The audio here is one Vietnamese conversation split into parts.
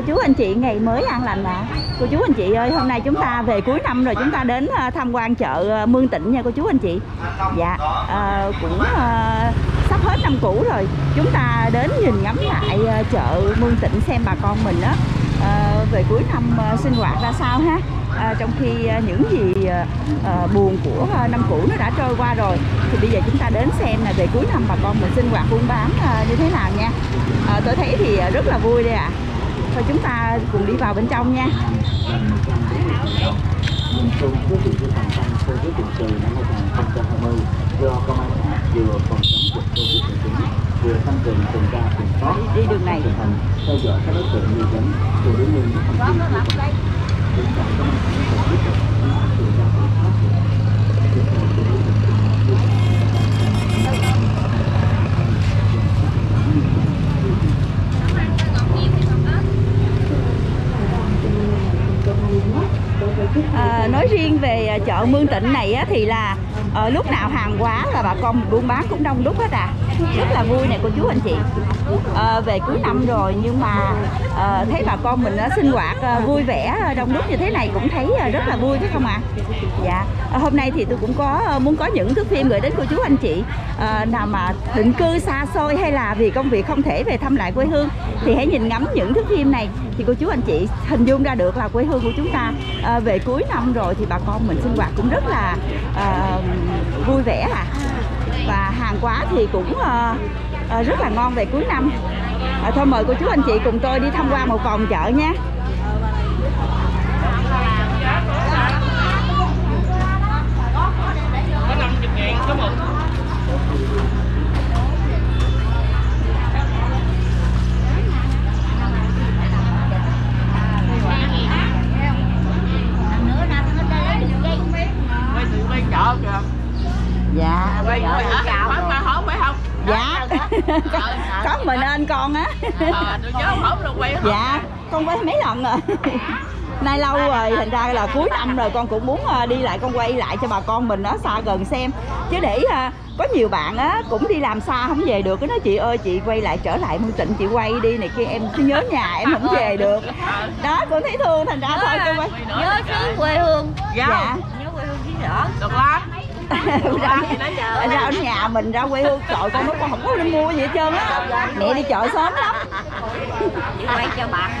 cô chú anh chị ngày mới an lành ạ. Cô chú anh chị ơi, hôm nay chúng ta về cuối năm rồi chúng ta đến ờ, tham quan chợ ờ, Mương Tịnh nha cô chú anh chị. Dạ à, cũng à, sắp hết năm cũ rồi. Chúng ta đến nhìn ngắm lại chợ Mương Tịnh xem bà con mình đó à, về cuối năm à, sinh hoạt ra sao ha. À, trong khi à, những gì à, à, buồn của à, năm cũ nó đã trôi qua rồi thì bây giờ chúng ta đến xem là về cuối năm bà con mình sinh hoạt buôn bán à, như thế nào nha à, tôi thấy thì rất là vui đây ạ thôi chúng ta cùng đi vào bên trong nha nhìn chung định năm 2020 do công an xã vừa phòng chống dịch Covid-19 vừa tăng cường tuần tra kiểm soát Đi- đường này. tình hình theo dõi các đối tượng nghi vấn từ lý nghiêm thông tin công an xã tổ chức tuần tra kiểm soát kịp thời xử lý tình trạng vi phạm Ờ, nói riêng về à, chợ Mương Tịnh này á, thì là ờ, lúc nào hàng quá là bà con buôn bán cũng đông đúc hết à rất là vui nè cô chú anh chị. À, về cuối năm rồi nhưng mà à, thấy bà con mình ờ, sinh hoạt à, vui vẻ đông đúc như thế này cũng thấy à, rất là vui phải không ạ? Dạ. À, hôm nay thì tôi cũng có muốn có những thước phim gửi đến cô chú anh chị. À, nào mà định cư xa xôi hay là vì công việc không thể về thăm lại quê hương thì hãy nhìn ngắm những thước phim này. Thì cô chú anh chị hình dung ra được là quê hương của chúng ta. À, về cuối năm rồi thì bà con mình sinh hoạt cũng rất là à, vui vẻ à và hàng hóa thì cũng ờ, ờ, rất là ngon về cuối năm ờ, thôi mời cô chú anh chị cùng tôi đi tham quan một vòng chợ nhé quay từ quay chợ kìa dạ. Quay hỏi mà hỏi phải không? Dạ. Có, có mình anh con á. Ờ tôi nhớ hỏi rồi quay không dạ. con quay mấy lần rồi? Nay lâu rồi thành ra là cuối năm rồi con cũng muốn ờ, đi lại con quay lại cho bà con mình ở xa gần xem. Chứ để ờ, có nhiều bạn á cũng đi làm xa không về được. Cái nói chị ơi chị quay lại trở lại Mương Tịnh chị quay đi này kia em cứ nhớ nhà em không về được. Đó cũng thấy thương thành ra thôi con quay. Nhớ xứ quê hương. Dạ. Nhớ quê hương chứ rõ được lắm ra, ra nhà mình ra quê hương. Trời con nói con không có đi mua gì hết trơn á. Mẹ đi chợ sớm lắm.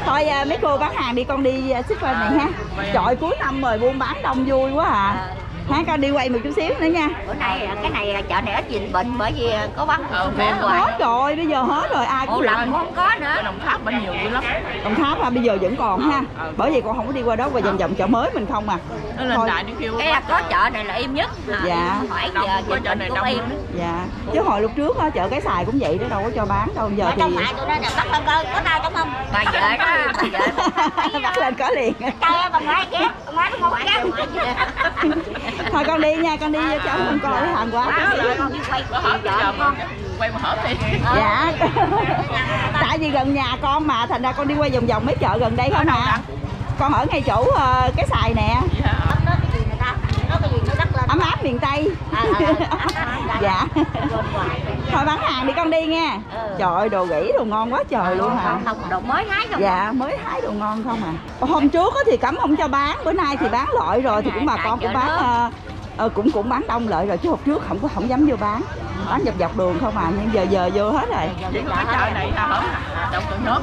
Thôi à, mấy cô bán hàng đi con đi à, xích bên này ha. Trời cuối năm rồi buôn bán đông vui quá à ha con đi quay một chút xíu nữa nha. Bữa nay cái này chợ này ít gì bệnh bởi vì có bán Ờ, bán ok. hoài hết rồi. bây giờ hết rồi ai cũng lần không có nữa. Cái đồng tháp bên nhiều dữ lắm. Đồng tháp à bây giờ vẫn còn ha. Bởi vì con không có đi qua đó và vòng vòng chợ mới mình không à. Nó lên Thôi. đại nó kêu cái có chợ này là im nhất. À, Dạ. không phải Đông, giờ có chợ bệnh này đông dạ. Chứ hồi lúc trước á chợ cái xài cũng vậy đó đâu có cho bán đâu. Giờ mà thì tụi nó bắt con coi có tao đúng không? Bà vợ đó bà vợ bắt lên có liền. Tao bà ngoại kia bà ngoại nó kia thôi con đi nha, con đi cho cháu không coi hàng quá con đi quay mà quay mà hở đi dạ. Tại vì gần nhà con mà, thành ra con đi quay vòng vòng mấy chợ gần đây không à. Con ở ngay chỗ ờ, cái xài nè Vậy hả? nó cái gì người ta nó cái gì nó đắt lên ấm áp miền tây. À, à, à, dạ. Hoài thôi bán hàng đi con đi nha. Ừ. trời ơi đồ gỉ đồ ngon quá trời luôn hả? không không đồ mới hái không dạ mới hái đồ ngon không à. Hôm trước á thì cấm không cho bán bữa nay thì bán loại rồi thì cũng bà con cũng bán ờ, ờ, cũng cũng bán đông lợi rồi chứ hôm trước không có không dám vô bán. Bán dọc dọc đường không à nhưng giờ giờ vô hết rồi. Chỉ có cái chợ này hả? Hở động tự nước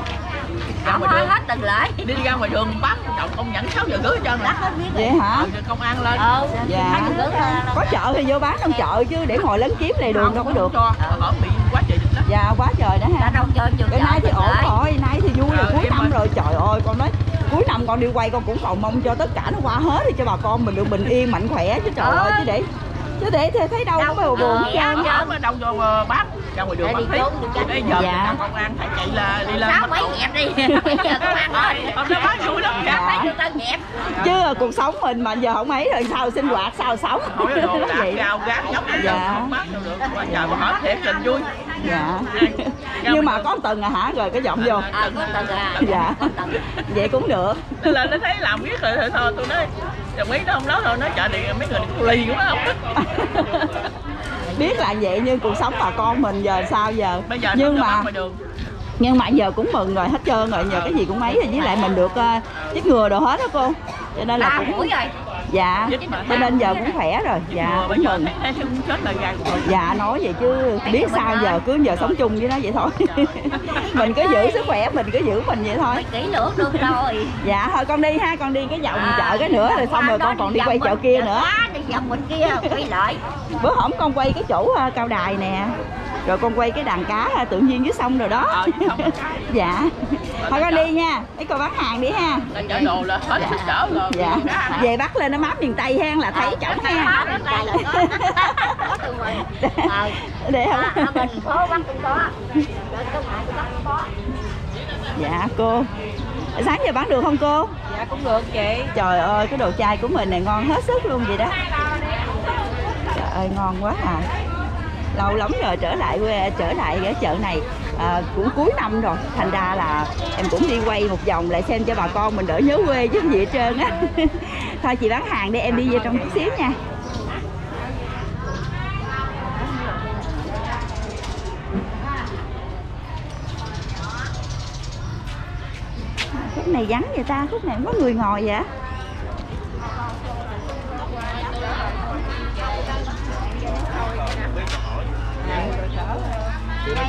ra ngoài hết đường hết từng lợi đi ra ngoài đường bán động công nhận 6 giờ rưỡi trơn hết biết vậy hả? Rồi công an lên. Ờ Dạ. có chợ thì vô bán trong chợ chứ để ngồi lấn chiếm lề đường đâu có được. cho. Hở bị quá trời dịch lắm dạ quá trời đó ha. Đâu chơi nhiều cái nay thì ổn rồi nay thì vui rồi Ờ, cuối năm rồi. Trời ơi con nói cuối năm con đi quay con cũng cầu mong cho tất cả nó qua hết đi cho bà con mình được bình yên mạnh khỏe chứ trời Ờ. ơi chứ để chứ để thì thấy đâu có Đâu, buồn buồn hết dạ, trơn dạ. hở mà đâu cho ờ, bán ra ngoài đường đi thấy. bây giờ Dạ. dạ. công an phải chạy là đi lên sáu mấy nhẹp đi. Bây giờ công an ơi hôm đó bán vui lắm Dạ. mấy chục tao nhẹp. Chứ ờ, cuộc sống mình mà giờ không ấy rồi sao sinh hoạt sao sống? Hỏi đồ đạp Vậy. cao gác dốc Dạ. không đâu được. Trời mà hỏi thiệt tình vui. Dạ. Ra nhưng mà có tầng à hả? Rồi cái giọng vô. À có tầng à. Dạ. Có vậy cũng được. Là nó thấy làm biết rồi thôi tôi nói đồng ý đó không đó thôi nói chợ này mấy người này lì quá không biết là vậy nhưng cuộc sống bà con mình giờ sao giờ? Bây giờ nhưng nó mà nhưng mà giờ cũng mừng rồi hết trơn rồi giờ cái gì cũng mấy rồi với lại mình được uh, chích ngừa đồ hết đó cô. Cho nên là ba cũng rồi dạ. Cho nên giờ cũng khỏe rồi. Dạ cũng mừng rồi. dạ nói vậy chứ biết sao giờ cứ giờ sống chung với nó vậy thôi. Mình cứ giữ sức khỏe mình cứ giữ mình vậy thôi. Kỹ lưỡng được rồi. Dạ thôi con đi ha con đi cái vòng chợ cái nữa rồi xong rồi con còn đi quay chợ kia nữa. đi vòng bên kia quay lại. Bữa hổm con quay cái chỗ ờ, cao đài nè rồi con quay cái đàn cá ờ, tự nhiên dưới sông rồi đó. Ờ, sông. dạ. Thôi con đi nha mấy cô bán hàng đi ha. Là chợ đồ là hết sức đỡ rồi dạ. Về bắt lên nó mát miền tây hen là thấy chổng ha. đây là có có tụi mình ờ. Để ở không mình phố bắt cũng có dạ cô. Sáng giờ bán được không cô? Dạ cũng được chị. Trời ơi cái đồ chai của mình này ngon hết sức luôn vậy đó. Trời ơi ngon quá à lâu lắm rồi trở lại quê trở lại cái chợ này. À, cũng cuối năm rồi thành ra là em cũng đi quay một vòng lại xem cho bà con mình đỡ nhớ quê chứ gì hết trơn á. Thôi chị bán hàng đi em đi vô trong chút xíu nha. Khúc này vắng vậy ta khúc này không có người ngồi vậy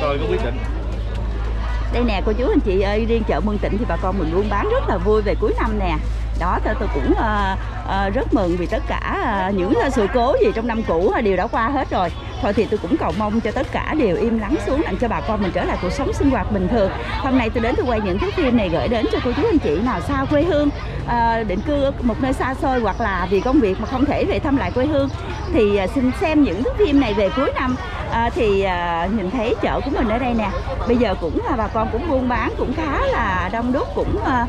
tôi coi có quyết định. Đây nè cô chú anh chị ơi riêng chợ Mương Tịnh thì bà con mình buôn bán rất là vui về cuối năm nè. Đó tôi, tôi cũng uh, uh, rất mừng vì tất cả uh, những uh, sự cố gì trong năm cũ uh, đều đã qua hết rồi. Thôi thì tôi cũng cầu mong cho tất cả đều im lắng xuống làm cho bà con mình trở lại cuộc sống sinh hoạt bình thường. Hôm nay tôi đến tôi quay những thước phim này gửi đến cho cô chú anh chị nào xa quê hương uh, định cư ở một nơi xa xôi hoặc là vì công việc mà không thể về thăm lại quê hương. Thì uh, xin xem những thước phim này về cuối năm. Ờ, thì ờ, nhìn thấy chợ của mình ở đây nè bây giờ cũng là bà con cũng buôn bán cũng khá là đông đúc cũng ờ,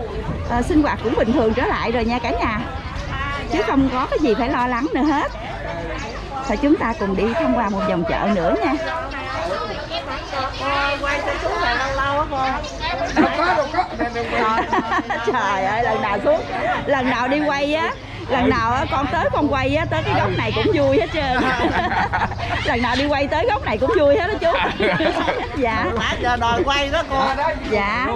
ờ, sinh hoạt cũng bình thường trở lại rồi nha cả nhà. Chứ không có cái gì phải lo lắng nữa hết. Thôi chúng ta cùng đi tham quan một vòng chợ nữa nha. Trời ơi lần nào xuống lần nào đi quay á lần nào á con tới con quay á tới cái góc này cũng vui hết trơn. Lần nào đi quay tới góc này cũng vui hết đó chú. Dạ. Nãy giờ đòi quay đó cô. Dạ.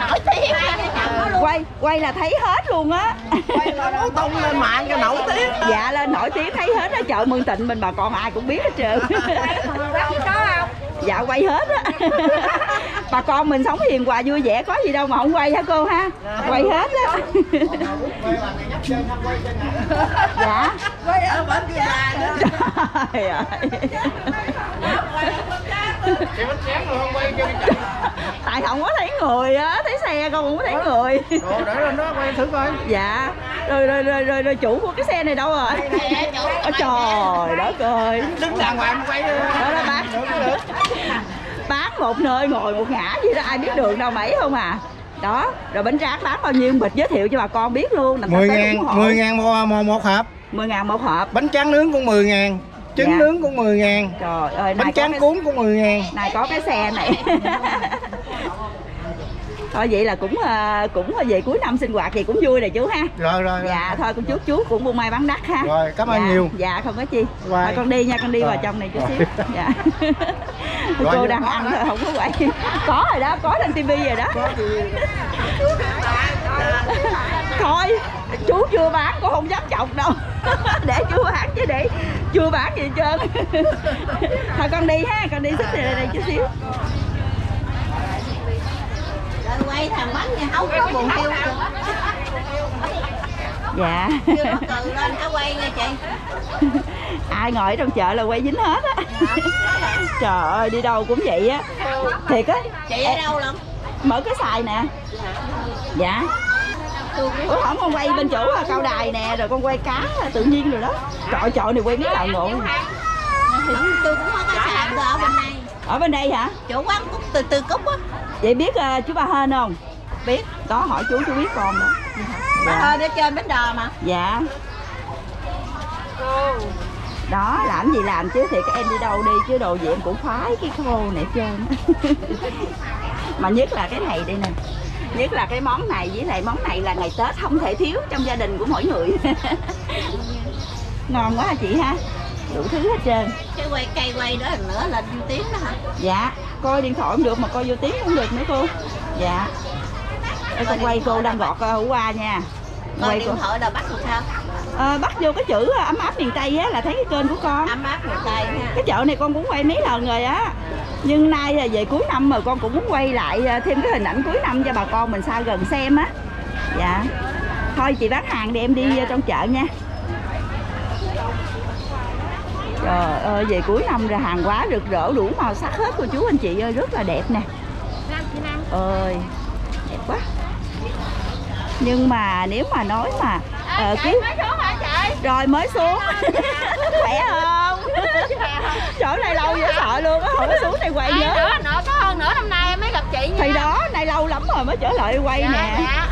Nổi tiếng quay quay là thấy hết luôn á. Quay là nó tung lên mạng cho nổi tiếng dạ lên nổi tiếng thấy hết á chợ mương tịnh mình bà con ai cũng biết hết trơn dạ quay hết á. Bà con mình sống hiền hòa vui vẻ có gì đâu mà không quay hả cô ha? Quay hết á. Dạ. Quay ở bên kia dài nữa. Trời ơi Tại không có thấy người á thấy xe con không có thấy người. Để lên đó quay thử coi. Dạ rồi rồi rồi rồi, rồi chủ của cái xe này đâu rồi? Ôi trời đất ơi. Đứng đàng hoàng quay đó đó bán bán một nơi ngồi một ngã gì đó ai biết đường đâu mấy không à. Đó rồi bánh tráng bán bao nhiêu bịch giới thiệu cho bà con biết luôn sao 10 tới ngàn, ủng hộ. 10 ngàn một, một, một hộp. 10 ngàn một hộp. Bánh tráng nướng cũng 10 ngàn Trứng Dạ. nướng cũng 10 ngàn. Trời ơi Bánh tráng cái, cuốn cũng 10 ngàn. này có cái xe này thôi vậy là cũng ờ, cũng về cuối năm sinh hoạt thì cũng vui rồi chú ha. Rồi rồi rồi. Dạ thôi con chú chú cũng buôn may bán đắt ha. Rồi, cảm ơn dạ, nhiều. dạ không có chi. Bye. thôi con đi nha con đi vào Rồi. trong này chút Rồi. xíu. Dạ. Rồi, cô đang ăn đó. thôi không có quay có rồi đó có trên tivi rồi đó. Thôi chú chưa bán con không dám chọc đâu. Để chú bán chứ để chưa bán gì hết trơn. Thôi con đi ha con đi xích đây, đây chút xíu rồi quay thằng bánh nha không có buồn thiêu dạ. Chưa có từ lên hả quay nha chị? Ai ngồi ở trong chợ là quay dính hết á. Trời ơi đi đâu cũng vậy á. Thiệt á. Chị ở đâu lắm mở cái xài nè. Dạ. Ủa không con quay bên chỗ à, cao đài nè rồi con quay cá à, tự nhiên rồi đó. Trời trời này quay mấy lần ngộ. Tôi cũng có cái tôi ở bên đây. Ở bên đây hả? Chỗ quán cúc từ từ cúc á vậy biết à, chú ba hên không? Biết đó hỏi chú chú biết con đó. Dạ. ơi để chơi bánh đò mà. Dạ. Đó làm gì làm chứ thì các em đi đâu đi chứ đồ gì em cũng khoái cái khô này trơn. Mà nhất là cái này đây nè. Nhất là cái món này với lại món này là ngày tết không thể thiếu trong gia đình của mỗi người. Ngon quá hả chị ha? Đủ thứ hết trơn. Cái quay cây quay đó nữa là du tiếng đó hả? Dạ coi điện thoại cũng được mà coi vô tiếng cũng được nữa cô. Dạ. Đây con quay cô đang gọt uh, hủ qua nha. Coi quay điện cô thoại là bắt được sao Ờ, bắt vô cái chữ uh, ấm áp miền tây á là thấy cái kênh của con. Ấm áp một tay ha cái chợ này con cũng quay mấy lần rồi á. Nhưng nay là về cuối năm mà con cũng muốn quay lại thêm cái hình ảnh cuối năm cho bà con mình xa gần xem á. Dạ. Thôi chị bán hàng đi em đi trong chợ nha Trời ơi, về cuối năm rồi hàng quá rực rỡ đủ màu sắc hết cô chú anh chị ơi, rất là đẹp nè. Ơi đẹp quá. Nhưng mà nếu mà nói mà ờ, cái rồi mới xuống. Khỏe không? Chỗ này lâu dễ sợ luôn á không có xuống này quay nhớ. nữa nữa có hơn nửa năm nay em mới gặp chị thì đó này lâu lắm rồi mới trở lại quay nè. dạ.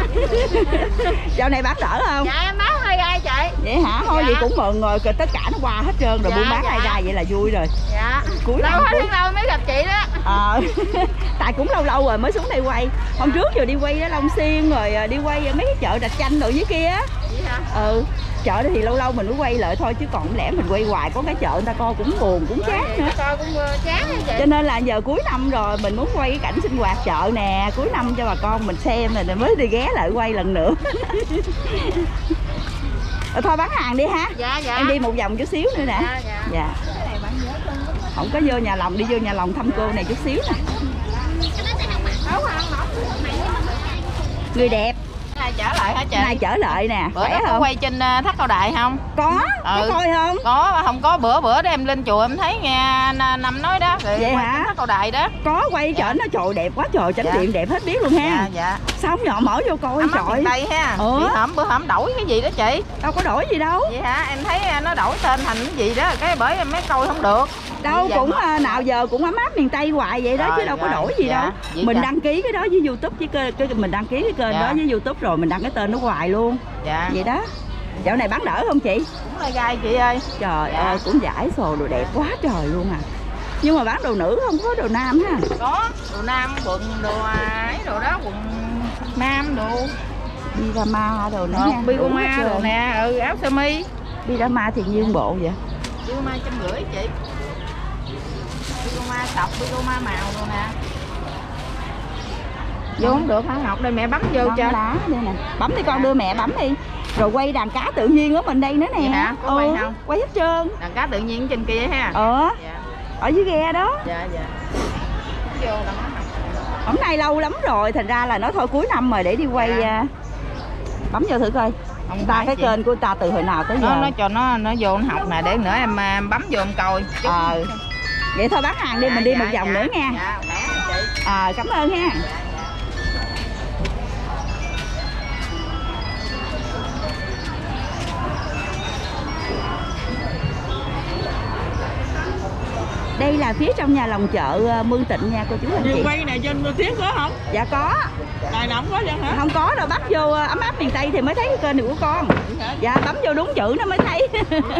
Dạo này bán đỡ không? Dạ em bán hơi gai chị vậy hả? Thôi Dạ. vậy cũng mừng rồi tất cả nó qua hết trơn rồi Dạ, buôn bán dạ. ai ra vậy là vui rồi. Dạ. Cuối lâu năm hết cuối lâu mới gặp chị đó. Ờ, tại cũng lâu lâu rồi mới xuống đây quay. Hôm trước giờ đi quay ở Long Xuyên rồi à, đi quay mấy cái chợ Rạch Chanh rồi dưới kia vậy hả? Ừ chợ đó thì lâu lâu mình mới quay lại thôi chứ còn lẽ mình quay hoài có cái chợ người ta coi cũng buồn cũng chán nữa. coi cũng ờ, chán chị. Cho nên là giờ cuối năm rồi mình muốn quay cái cảnh sinh hoạt chợ nè cuối năm cho bà con mình xem rồi mới đi ghé lại quay lần nữa. Ờ, thôi bán hàng đi ha dạ dạ em đi một vòng chút xíu nữa nè dạ dạ dạ không có vô nhà lòng đi vô nhà lòng thăm cô này chút xíu nè người đẹp Nay trở lại hả chị? nay trở lại nè Bữa khỏe đó có không quay trên ờ, thác cao đài không? có có Ừ. coi không Có, không có bữa bữa đó em lên chùa em thấy nghe nằm nói đó rồi Vậy hả? thác cao đài đó. có quay Dạ. chợ nó trời đẹp quá trời chánh Dạ. điện đẹp hết biết luôn ha Dạ dạ. Không nhỏ mở vô coi áp trời Tây ha. Ừ. Bữa hổm bữa hổm đổi cái gì đó chị? đâu có đổi gì đâu Vậy hả? Em thấy ờ, nó đổi tên thành cái gì đó, cái bởi em mới coi không được. đâu cũng mà- à, nào giờ cũng ấm áp miền tây hoài vậy đó Rồi, chứ đâu có rồi, đổi gì dạ. đâu Vậy mình dạ. đăng ký cái đó với youtube với cái, cái mình đăng ký cái kênh Dạ. đó với youtube rồi mình đăng cái tên nó hoài luôn Dạ. vậy đó dạo này bán đỡ không chị Cũng là gai chị ơi. trời Dạ. ơi cũng giải sồ đồ đẹp quá trời luôn à nhưng mà bán đồ nữ không có đồ nam ha Có đồ nam quần đồ ấy đồ đó quần nam đồ Birama đồ nữa nha hết đồ nè, ừ áo sơ mi. Birama thì nhiêu bộ vậy Bigoma trăm rưỡi chị. Bigoma sọc, Bigoma màu đồ nè. Vô không được hả Ngọc đây mẹ bấm vô cho. lá đây nè bấm đi con đưa mẹ bấm đi rồi quay đàn cá tự nhiên ở mình đây nữa nè hả? Có quay không? quay hết trơn Đàn cá tự nhiên trên kia ha. ờ Dạ. ở dưới ghe đó Dạ dạ. Vô đó. Hôm nay lâu lắm rồi thành ra là nói thôi cuối năm rồi để đi quay Dạ. à, bấm vô thử coi Không ta cái chị. kênh của ta từ hồi nào tới nó giờ nó cho nó nó vô nó học nè để nữa em à, bấm vô em coi. Ờ vậy thôi bán hàng đi Dạ, mình đi dạ, một vòng dạ. nữa nha Dạ, ờ cảm ơn ha đây là phía trong nhà lòng chợ ờ, Mương Tịnh nha cô chú anh chị. quay này trên tiếng có không? Dạ có. Đài nào không có vậy hả? Không có đâu bắt vô ờ, ấm áp miền tây thì mới thấy cái kênh này của con. Dạ bấm vô đúng chữ nó mới thấy.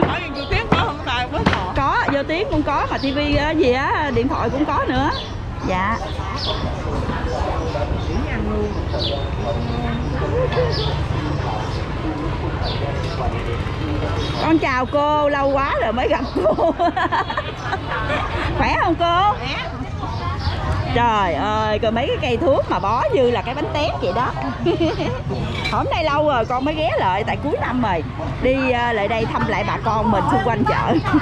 Hỏi trên tiếng có không? Đài có có vô tiếng cũng có mà tivi ờ, gì á điện thoại cũng có nữa. Dạ con chào cô lâu quá rồi mới gặp cô. Khỏe không cô? Trời ơi coi mấy cái cây thuốc mà bó như là cái bánh tét vậy đó. Hôm nay lâu rồi con mới ghé lại tại cuối năm rồi. Đi à, lại đây thăm lại bà con mình xung quanh chợ.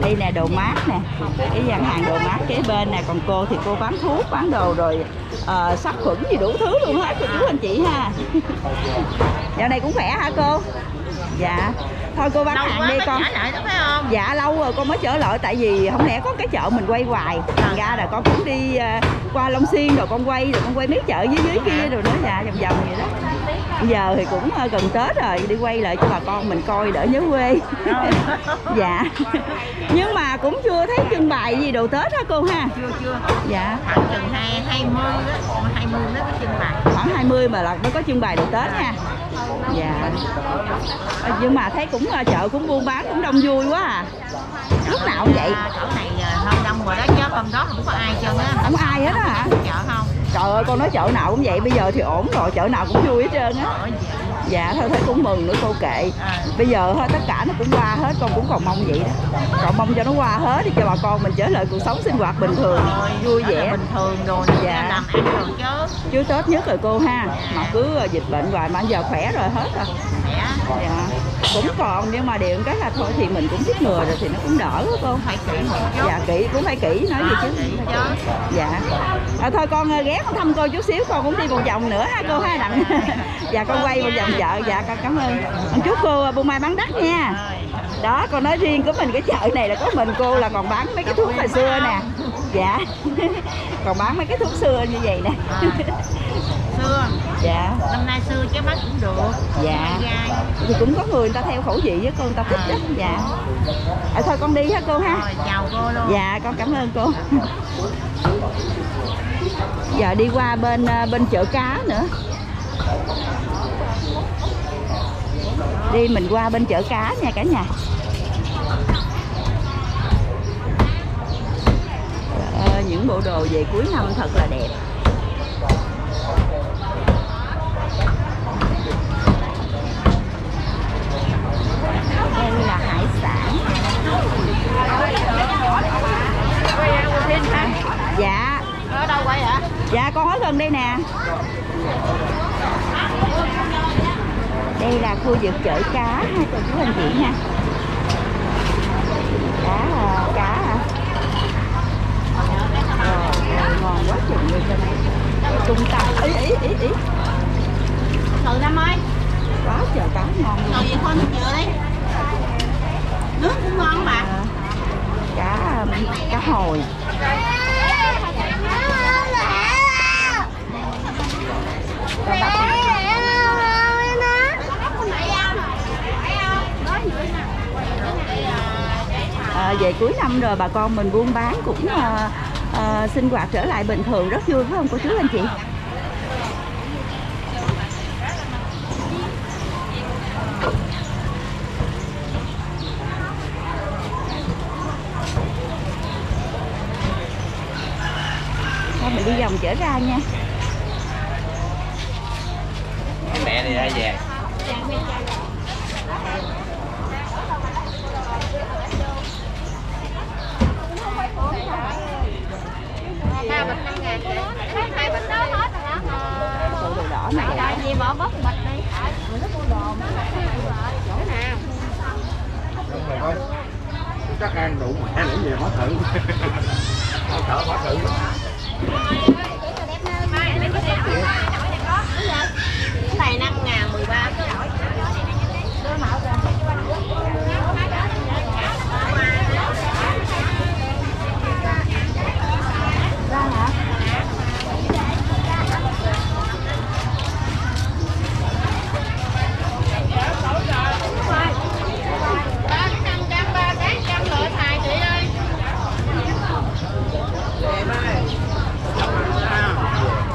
Đây nè đồ mát nè. Cái gian hàng đồ mát kế bên nè. Còn cô thì cô bán thuốc bán đồ rồi uh, sát khuẩn gì đủ thứ luôn hết. Cô chú anh chị ha. Dạo này cũng khỏe hả cô? Dạ. Thôi cô bán hàng đi con. lại đó phải không? Dạ lâu rồi con mới trở lại tại vì không lẽ có cái chợ mình quay hoài. Thành ra là con cũng đi ờ, qua Long Xuyên rồi con quay rồi con quay mấy chợ dưới dưới kia rồi nữa dạ vòng vòng vậy đó. Bây giờ thì cũng ờ, gần Tết rồi đi quay lại cho bà con mình coi đỡ nhớ quê. Dạ. Nhưng mà cũng chưa thấy trưng bày gì đồ Tết hả cô ha? Chưa chưa. Dạ. Khoảng chừng hai hai mươi đó hai mươi đó cái trưng bày. Khoảng 20 mà là mới có trưng bày đồ Tết nha dạ. Ờ, nhưng mà thấy cũng ờ, chợ cũng buôn bán cũng đông vui quá à. Lúc nào cũng vậy. À, chỗ này à, hơi đông rồi đó chứ hôm đó không có ai trơn á. Không ai hết á hả? Chợ không? Trời ơi con nói chợ nào cũng vậy bây giờ thì ổn rồi chợ nào cũng vui hết trơn á dạ thôi thấy cũng mừng nữa cô kệ. À, bây giờ hết tất cả nó cũng qua hết con cũng còn mong vậy đó. Còn mong cho nó qua hết đi cho bà con mình trở lại cuộc sống sinh hoạt bình thường rồi, vui vẻ. bình thường rồi Dạ. làm ăn được chứ. Chứ tết nhất rồi cô ha. Mà cứ dịch bệnh hoài mà giờ khỏe rồi hết rồi dạ. Cũng còn nhưng mà điện cái là thôi thì mình cũng chích ngừa rồi thì nó cũng đỡ cô phải kỹ dạ kỹ cũng phải kỹ nói gì chứ? Chứ. Dạ. À, thôi con ờ, ghé con thăm cô chút xíu con cũng đi một vòng nữa ha cô ha. Đặng dạ con quay một vòng chợ. Dạ. Con cảm ơn. Con chúc cô ờ, buôn may bán đắt nha. Đó con nói riêng của mình cái chợ này là có mình cô là còn bán mấy cái thuốc hồi xưa nè. Dạ. Còn bán mấy cái thuốc xưa như vậy nè. Xưa dạ. Năm nay xưa chứ mắt cũng được. Dạ. thì cũng có người người ta theo khẩu vị với cô người ta thích đó. Dạ. À, thôi con đi ha cô ha? Rồi chào cô luôn. Dạ con cảm ơn cô. Giờ đi qua bên ờ, bên chợ cá nữa. Đi mình qua bên chợ cá nha cả nhà. Những bộ đồ về cuối năm thật là đẹp đây là hải sản dạ. Ở đâu quay hả dạ con ở gần đây nè. Đây là khu vực chợ cá ha cô chú anh chị nha cá à, cá hả Rồi, ngon quá chừng luôn trên đây trung tâm. Ý ý ý ý. Thử năm ơi. Quá trời cá ngon luôn. Khoan thịt dừa đi nước cũng ngon mà À, cá um, cá hồi. À, về cuối năm rồi bà con mình buôn bán cũng à, à, sinh hoạt trở lại bình thường. Rất vui phải không cô chú anh chị? Vòng trở ra nha. Mẹ đi ra về. Ba bịch năm ngàn hai bịch đó hết rồi hả? Bộ đồ đỏ này tại gì bỏ bớt bịch đi. Chỗ nào? Đúng rồi thôi chắc ăn đủ mẹ đủ gì hết thử. Thở hết thử. cái này năm ngàn mười ba ra hả ba cái năm trăm ba cái trăm lựa xài chị ơi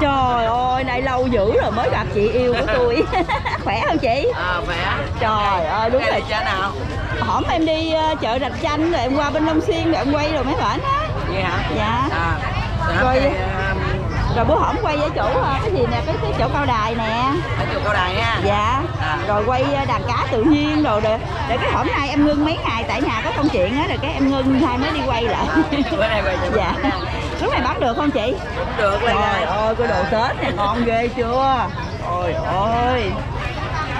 Trời ơi, nay lâu dữ rồi mới gặp chị yêu của tôi. Khỏe không chị? à khỏe. Trời ơi, đúng rồi. chả nào? Hổm em đi ờ, chợ Rạch Chanh rồi em qua bên Long Xuyên rồi em quay rồi mấy bển á. Vậy hả? Dạ. À Rồi- rồi um, Rồi bữa hổm quay ở chỗ ờ, cái gì nè, cái, cái chỗ cao đài nè. Ở chùa cao đài nha Dạ. À. Rồi quay ờ, đàn cá tự nhiên rồi. Để, để cái hổm nay em ngưng mấy ngày tại nhà có công chuyện á Rồi cái em ngưng hai mới đi quay lại. À, bữa nay chợ Dạ Lúc này bán được không chị? được lên Trời ơi, cái đồ Tết này ngon ghê chưa? Ôi ơi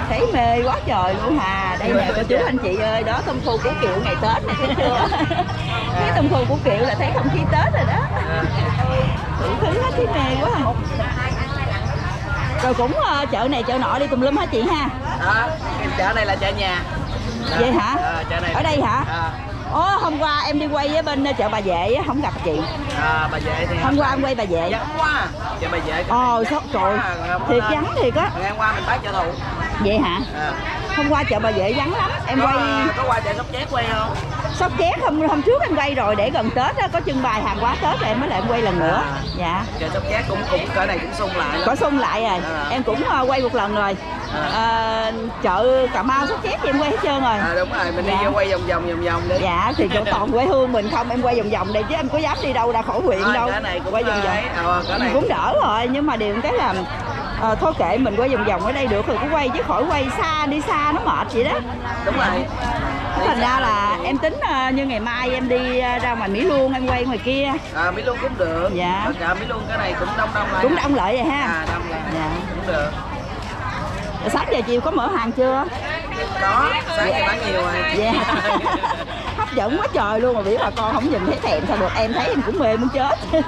Thấy mê quá trời luôn hà Đây nè cô chú anh chị ơi Đó tôm khô của Kiều ngày Tết này thấy chưa Cái tôm khô của Kiều là thấy không khí Tết rồi đó Đủ thứ hết thấy mê quá. Rồi cũng ờ, chợ này chợ nọ đi tùm lum hả chị ha đó chợ này là chợ nhà Đó. Vậy hả? Ờ, chợ này Ở đây hả? à, Ồ hôm qua em đi quay ở bên ờ, chợ bà vệ á, không gặp chị. À, bà vệ thì Hôm qua em quay bà vệ. Vắng quá chợ bà vệ. Ồ sao trời. Thiệt vắng thiệt á. ngày hôm qua mình bán chợ thụ Vậy hả? à. Hôm qua chợ bà vệ vắng lắm. Em có, quay có qua chợ sóc chét quay không sóc chét hôm hôm trước em quay rồi để gần tết á có trưng bày hàng hóa tết rồi em mới lại em quay lần nữa. À. dạ. Chợ sóc chét cũng cũng cỡ này cũng sung lại. Có xung lại rồi À. em cũng ờ, quay một lần rồi. À. Ờ, chợ cà mau sóc chét thì em quay hết trơn rồi. À, đúng rồi mình đi Dạ. vô quay vòng vòng vòng vòng đi. Dạ thì chỗ toàn quê hương mình không em quay vòng vòng đây chứ em có dám đi đâu ra khỏi huyện à, đâu. cái này cũng quay vòng vòng. Ờ, cái này cũng đỡ rồi nhưng mà điều cái là ờ, thôi kệ mình quay vòng vòng ở đây được rồi cứ quay chứ khỏi quay xa đi xa nó mệt vậy đó. Đúng rồi thành ra là em tính ờ, như ngày mai em đi ờ, ra ngoài Mỹ Luông em quay ngoài kia. À mỹ luông cũng được. Dạ. chợ mỹ luông cái này cũng đông đông lại cũng đông lợi vậy ha? À đông lại. Dạ. cũng được. Sắp giờ chiều có mở hàng chưa? Có. Sáng thì bán nhiều rồi. Dạ. hấp dẫn quá trời luôn mà biết bà con không nhìn thấy thèm sao được. Em thấy em cũng mê muốn chết.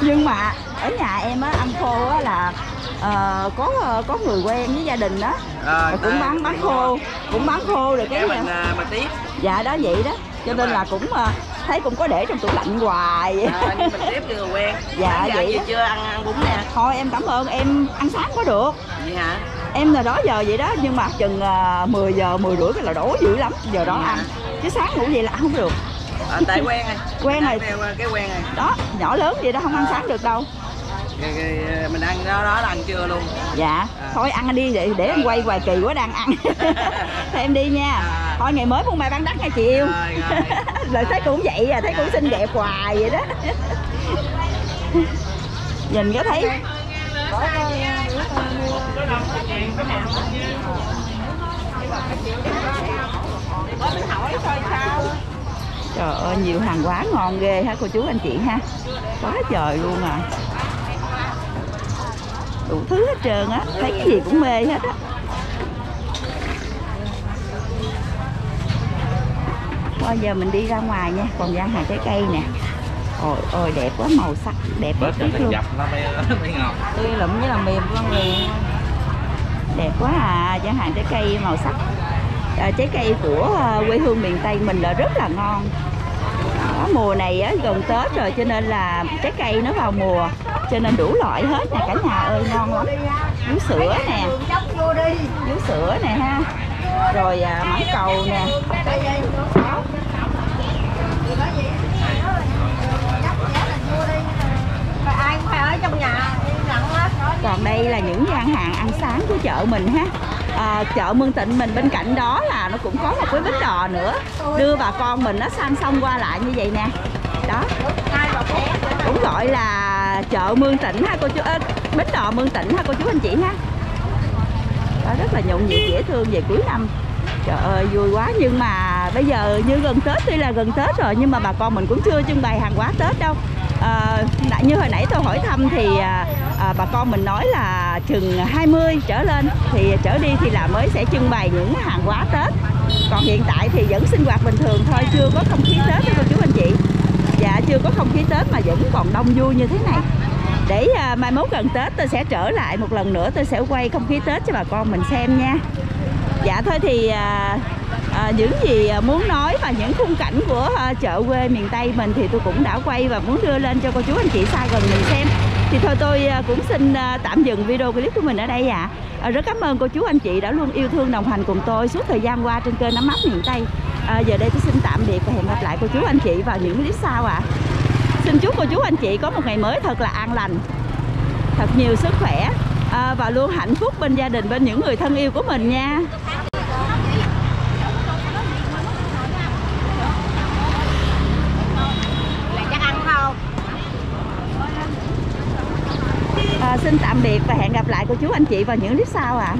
Nhưng mà ở nhà em á ăn khô á là ờ, có ờ, có người quen với gia đình đó. À, cũng bán bán khô cũng bán khô rồi cái cái mình à, mình tiếp. Dạ đó vậy đó. Cho nên là cũng ờ, thấy cũng có để trong tủ lạnh hoài. À, nhưng mình tiếp chưa quen. Dạ, vậy gì chưa? Ăn ăn bún nè. Thôi em cảm ơn em ăn sáng có được. Vậy hả? Em là đó giờ vậy đó nhưng mà chừng uh, 10 giờ 10 rưỡi cái là đói dữ lắm. Giờ đó Dạ. ăn. Chứ sáng ngủ vậy là ăn không được. À, tại quen rồi. Quen rồi. Theo, à, cái quen rồi. Đó nhỏ lớn vậy đó không ăn sáng được đâu cái, cái, à, mình ăn đó đó là ăn trưa luôn. Dạ. Thôi ăn đi để để em quay hoài kỳ quá đang ăn. Thôi em đi nha. À. thôi ngày mới buôn mai bán đắt nha chị yêu. Rồi rồi. Lời thấy cũng vậy à thấy cũng xinh đẹp hoài vậy đó. Nhìn có thấy. Trời ơi nhiều hàng quá ngon ghê ha cô chú anh chị ha? Quá trời luôn à đủ thứ hết trơn á thấy cái gì cũng mê hết á. Bây giờ mình đi ra ngoài nha còn gian hàng trái cây nè. Ôi ôi đẹp quá màu sắc đẹp hết bớt cho biết luôn. dập nó mới mới ngon tươi lụm với là mềm con liền đẹp quá à gian hàng trái cây màu sắc. À, trái cây của à, quê hương miền tây mình là rất là ngon mùa này á, gần tết rồi cho nên là trái cây nó vào mùa cho nên đủ loại hết nè cả nhà ơi ngon lắm. Vú sữa nè. Vú sữa nè ha. Rồi à, mắm cầu nè. Còn đây là những gian hàng ăn sáng của chợ mình ha à, chợ Mương Tịnh mình bên cạnh đó là nó cũng có một cái bến đò nữa. Đưa bà con mình nó sang sông qua lại như vậy nè. Đó. Cũng gọi là chợ Mương Tịnh ha cô chú ơ, bến đò Mương Tịnh ha cô chú anh chị ha. Đó rất là nhộn nhịp dễ thương về cuối năm. Trời ơi vui quá. Nhưng mà bây giờ như gần Tết tuy là gần Tết rồi nhưng mà bà con mình cũng chưa trưng bày hàng hóa Tết đâu. Ờ, à, nãy- như hồi nãy tôi hỏi thăm thì à, à, bà con mình nói là chừng 20 trở lên thì trở đi thì là mới sẽ trưng bày những hàng hóa Tết. Còn hiện tại thì vẫn sinh hoạt bình thường thôi chưa có không khí Tết đó cô chú anh chị. Dạ chưa có không khí Tết mà vẫn còn đông vui như thế này. Để à, mai mốt gần Tết tôi sẽ trở lại một lần nữa tôi sẽ quay không khí Tết cho bà con mình xem nha. Dạ thôi thì à, à, những gì à, muốn nói và những khung cảnh của à, chợ quê miền Tây mình thì tôi cũng đã quay và muốn đưa lên cho cô chú anh chị xa gần mình xem. Thì thôi tôi à, cũng xin à, tạm dừng video clip của mình ở đây ạ. À. rất cảm ơn cô chú anh chị đã luôn yêu thương đồng hành cùng tôi suốt thời gian qua trên kênh nắm mắt miền Tây. À, giờ đây tôi xin tạm biệt và hẹn gặp lại cô chú anh chị vào những clip sau ạ. Xin chúc cô chú anh chị có một ngày mới thật là an lành thật nhiều sức khỏe à, và luôn hạnh phúc bên gia đình bên những người thân yêu của mình nha là chắc ăn không à, xin tạm biệt và hẹn gặp lại cô chú, anh chị vào những clip sau ạ à.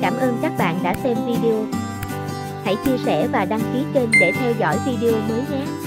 Cảm ơn các bạn đã xem video. Hãy chia sẻ và đăng ký kênh để theo dõi video mới nhé.